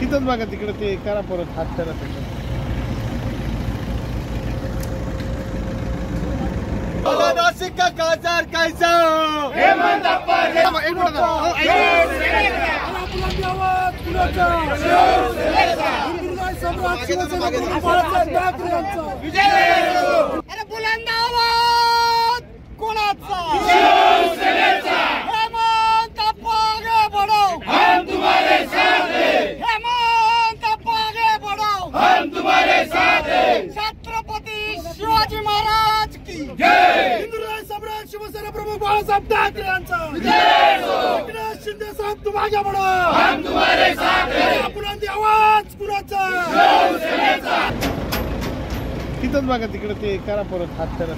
तिथंच बघा तिकडे ते करा परत हात करा त्याच्यात. नाशिक का खासदार कायचा प्रमुख बाळासाहेब ठाकरे यांचा. एकनाथ शिंदे साहेब तू आगे म्हणून हम आवाज कुणाचा तिथंच बघा तिकडे ते करा परत हात करा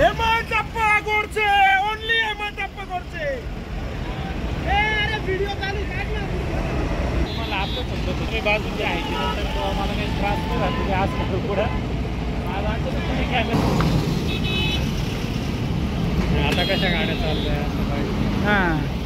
हेमंत अप्पा गोडचे ओनली हेमंत अप्पा गोडचे मला आपलं समजा तुम्ही आहे ती नंतर मला काही त्रास नाही तुम्ही आज करू पुढं. तुम्ही कॅमेरा आता कशा गाड्या चालल्या? हां.